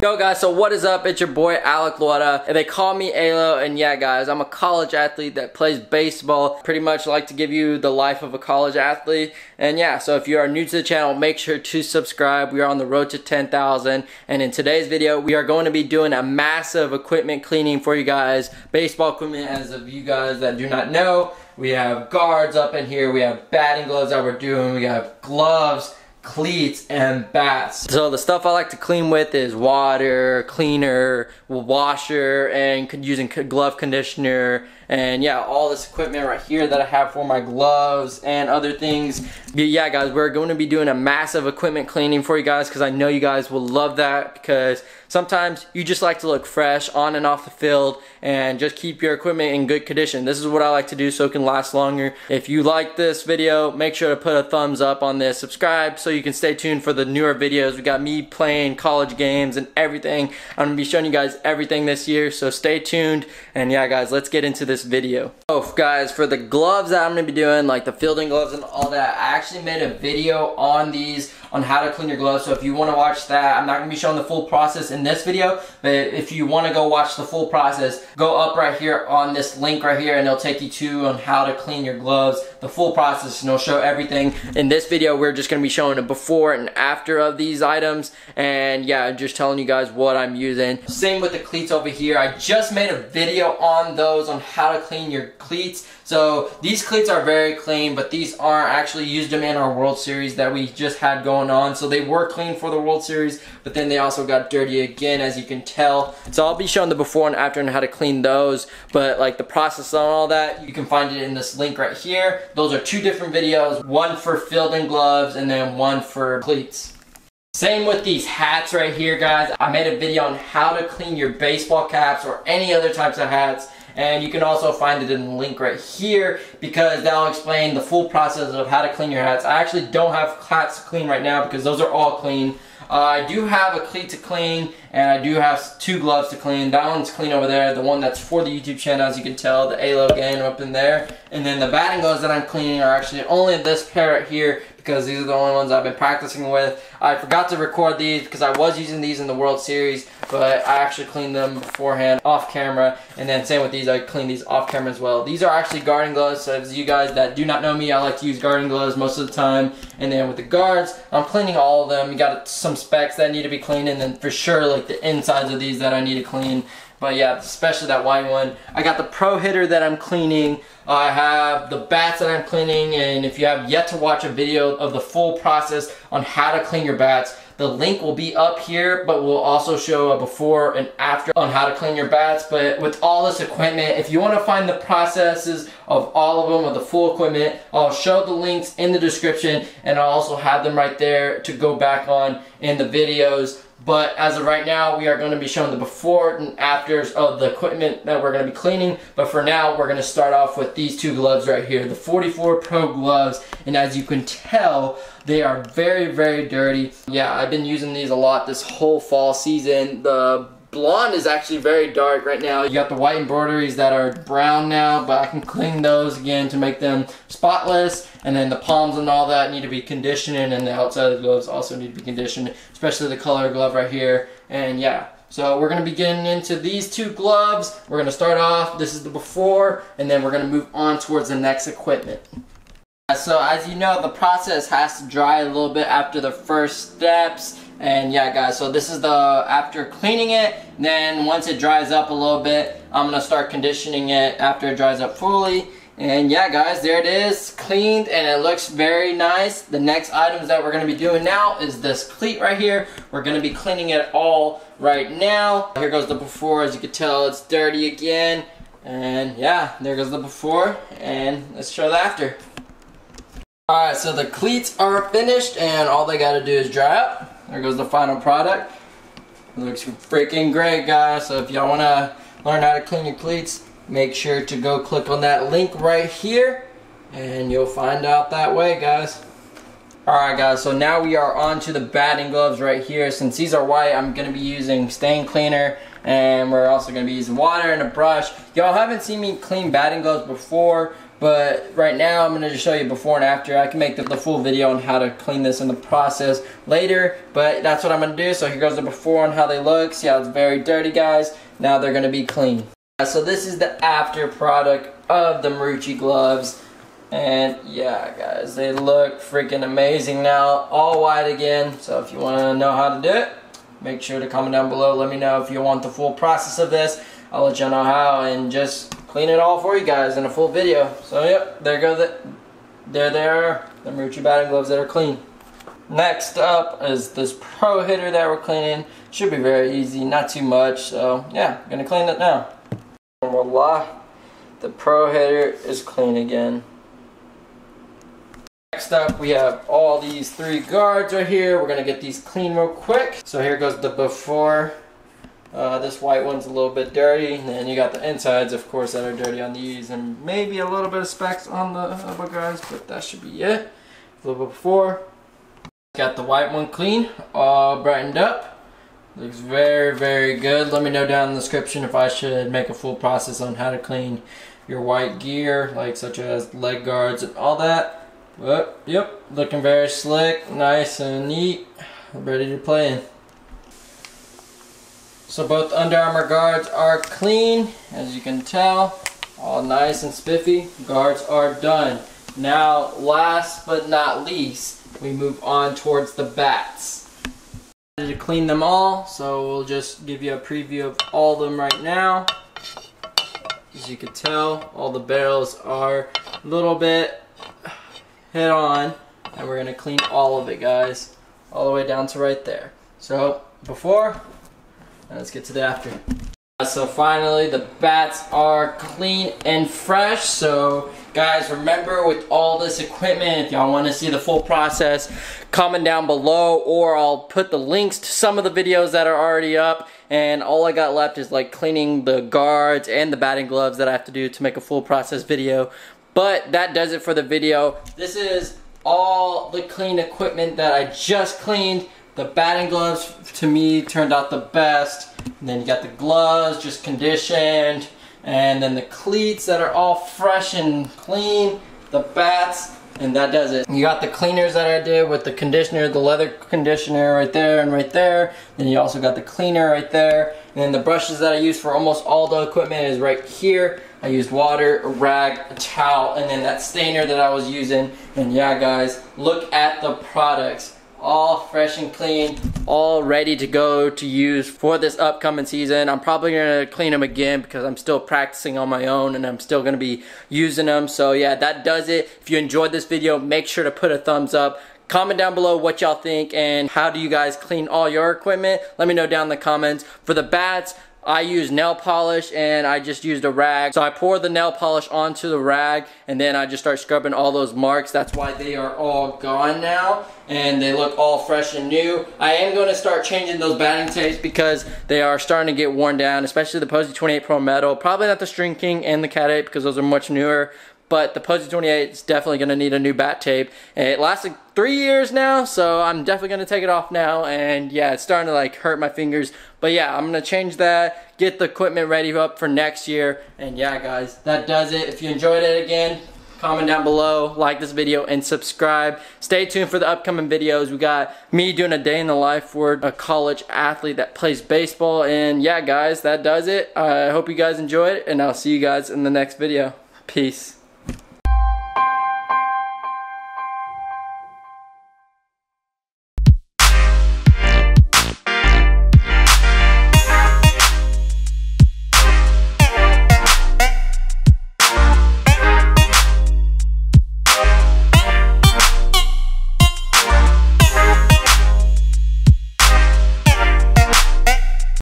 Yo guys, so what is up? It's your boy Alec Loera, and they call me Alo, and yeah guys, I'm a college athlete that plays baseball. Pretty much like to give you the life of a college athlete. And yeah, so if you are new to the channel, make sure to subscribe. We are on the road to 10,000, and in today's video, we are going to be doing a massive equipment cleaning for you guys. Baseball equipment, as of you guys that do not know, we have guards up in here, we have batting gloves that we're doing, we have gloves, cleats and bats. So the stuff I like to clean with is water, cleaner, washer, and using glove conditioner, and yeah, all this equipment right here that I have for my gloves and other things. Yeah, guys, we're going to be doing a massive equipment cleaning for you guys because I know you guys will love that because sometimes you just like to look fresh on and off the field and just keep your equipment in good condition. This is what I like to do so it can last longer. If you like this video, make sure to put a thumbs up on this, subscribe so you can stay tuned for the newer videos. We got me playing college games and everything. I'm going to be showing you guys everything this year, so stay tuned. And yeah, guys, let's get into this this video. Oh, guys, for the gloves that I'm to be doing, like the fielding gloves and all that, I actually made a video on these on how to clean your gloves. So if you want to watch that, I'm not going to be showing the full process in this video, but if you want to go watch the full process, go up right here on this link right here and it'll take you to on how to clean your gloves, the full process, and it'll show everything. In this video, we're just going to be showing a before and after of these items, and yeah, just telling you guys what I'm using. Same with the cleats over here. I just made a video on those on how to clean your cleats. So these cleats are very clean, but these aren't actually used them in our World Series that we just had going on. So they were clean for the World Series, but then they also got dirty again, as you can tell. So I'll be showing the before and after and how to clean those, but like the process on all that, you can find it in this link right here. Those are two different videos, one for fielding gloves and then one for cleats. Same with these hats right here, guys. I made a video on how to clean your baseball caps or any other types of hats and you can also find it in the link right here because that'll explain the full process of how to clean your hats. I actually don't have hats to clean right now because those are all clean. Uh, I do have a cleat to clean and I do have two gloves to clean. That one's clean over there. The one that's for the YouTube channel, as you can tell, the ALO game up in there. And then the batting gloves that I'm cleaning are actually only this pair right here because these are the only ones I've been practicing with. I forgot to record these because I was using these in the World Series, but I actually cleaned them beforehand off camera. And then same with these, I cleaned these off camera as well. These are actually garden gloves, so as you guys that do not know me, I like to use garden gloves most of the time. And then with the guards, I'm cleaning all of them. You got some specs that need to be cleaned, and then for sure, like the insides of these that I need to clean. But yeah, especially that white one. I got the Pro Hitter that I'm cleaning. I have the bats that I'm cleaning. And if you have yet to watch a video of the full process on how to clean your bats, the link will be up here, but we'll also show a before and after on how to clean your bats. But with all this equipment, if you want to find the processes of all of them, of the full equipment, I'll show the links in the description and I'll also have them right there to go back on in the videos. But as of right now, we are going to be showing the before and afters of the equipment that we're going to be cleaning. But for now, we're going to start off with these two gloves right here, the 44 Pro gloves. And as you can tell, they are very, very dirty. Yeah, I've been using these a lot this whole fall season. The blonde is actually very dark right now. You got the white embroideries that are brown now, but I can clean those again to make them spotless. And then the palms and all that need to be conditioned, and the outside of the gloves also need to be conditioned, especially the color glove right here. And yeah, so we're to be getting into these two gloves. We're to start off, this is the before, and then we're to move on towards the next equipment. So as you know, the process has to dry a little bit after the first steps and yeah guys, so this is the, after cleaning it, then once it dries up a little bit, I'm to start conditioning it after it dries up fully. And yeah guys, there it is, cleaned and it looks very nice. The next items that we're to be doing now is this cleat right here. We're to be cleaning it all right now. Here goes the before, as you can tell it's dirty again. And yeah, there goes the before and let's show the after. Alright, so the cleats are finished and all they got to do is dry up. There goes the final product. It looks freaking great, guys. So if y'all want to learn how to clean your cleats, make sure to go click on that link right here. And you'll find out that way, guys. Alright guys, so now we are on to the batting gloves right here. Since these are white, I'm going to be using stain cleaner and we're also going to be using water and a brush. Y'all haven't seen me clean batting gloves before, But right now I'm going to just show you before and after. I can make the, the, full video on how to clean this in the process later. But that's what I'm going to do. So here goes the before and how they look. See how it's very dirty guys. Now they're going to be clean. So this is the after product of the Marucci gloves. And yeah, guys, they look freaking amazing now. All white again. So if you want to know how to do it, make sure to comment down below. Let me know if you want the full process of this. I'll let you know how and just clean it all for you guys in a full video. So yep, there go the there they are, the Marucci batting gloves that are clean. Next up is this Pro Hitter that we're cleaning. Should be very easy, not too much. So yeah, gonna clean it now. Voila, the Pro Hitter is clean again. Next up, we have all these three guards right here. We're gonna get these clean real quick. So here goes the before. Uh, this white one's a little bit dirty. And you got the insides, of course, that are dirty on these. And maybe a little bit of specks on the other guys, but that should be it. Little bit before. Got the white one clean, all brightened up. Looks very, very good. Let me know down in the description if I should make a full process on how to clean your white gear, like such as leg guards and all that. But, yep, looking very slick, nice and neat, ready to play in. So both Under Armour guards are clean, as you can tell, all nice and spiffy. Guards are done. Now, last but not least, we move on towards the bats. To clean them all, so we'll just give you a preview of all of them right now. As you can tell, all the barrels are a little bit head on and we're gonna clean all of it guys all the way down to right there so before Uh, let's get to the after uh, so finally the bats are clean and fresh so guys remember with all this equipment if y'all want to see the full process comment down below or I'll put the links to some of the videos that are already up and all I got left is like cleaning the guards and the batting gloves that I have to do to make a full process video but that does it for the video. This is all the clean equipment that I just cleaned. The batting gloves to me turned out the best. And then you got the gloves just conditioned. And then the cleats that are all fresh and clean. The bats and that does it. You got the cleaners that I did with the conditioner, the leather conditioner right there and right there. Then you also got the cleaner right there. And then the brushes that I use for almost all the equipment is right here. I used water, a rag, a towel, and then that stainer that I was using. And yeah guys, look at the products all fresh and clean, all ready to go to use for this upcoming season. I'm probably gonna clean them again because I'm still practicing on my own and I'm still gonna be using them. So yeah, that does it. If you enjoyed this video, make sure to put a thumbs up. Comment down below what y'all think and how do you guys clean all your equipment. Let me know down in the comments. For the bats, I use nail polish and I just used a rag. So I pour the nail polish onto the rag and then I just start scrubbing all those marks. That's why they are all gone now and they look all fresh and new. I am going to start changing those batting tapes because they are starting to get worn down, especially the Posey 28 Pro Metal. Probably not the String King and the Cat 8 because those are much newer but the Posey 28 is definitely going to need a new bat tape. It lasted three years now, so I'm definitely going to take it off now. And yeah, it's starting to like hurt my fingers. But yeah, I'm going to change that, get the equipment ready up for next year. And yeah, guys, that does it. If you enjoyed it again, comment down below, like this video, and subscribe. Stay tuned for the upcoming videos. We got me doing a day in the life for a college athlete that plays baseball. And yeah, guys, that does it. I hope you guys enjoyed it, and I'll see you guys in the next video. Peace.